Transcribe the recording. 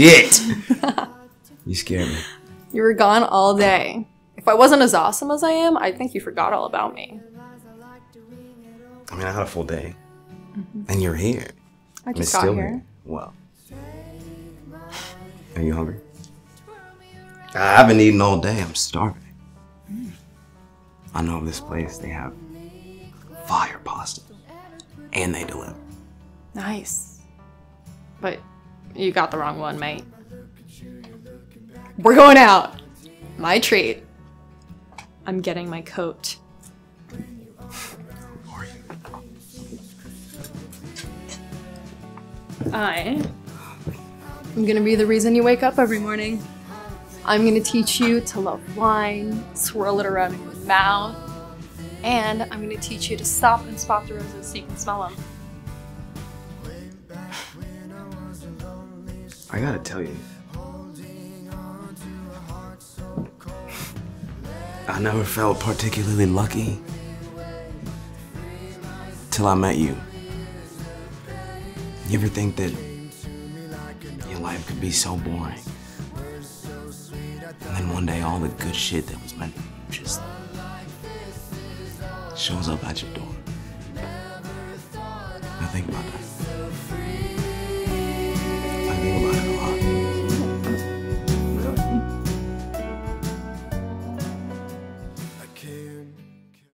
Shit. you scared me. You were gone all day. If I wasn't as awesome as I am, I think you forgot all about me. I mean, I had a full day, and you're here. I just got still here. Well, are you hungry? I haven't eaten all day. I'm starving. I know of this place. They have fire pasta, and they deliver. Nice. But you got the wrong one, mate. We're going out. My treat. I'm getting my coat. I am gonna be the reason you wake up every morning. I'm gonna teach you to love wine, swirl it around in your mouth, and I'm gonna teach you to stop and spot the roses so you can smell them. I gotta tell you. I never felt particularly lucky till I met you. You ever think that your life could be so boring? And then one day all the good shit that was meant just shows up at your door. Now think about that.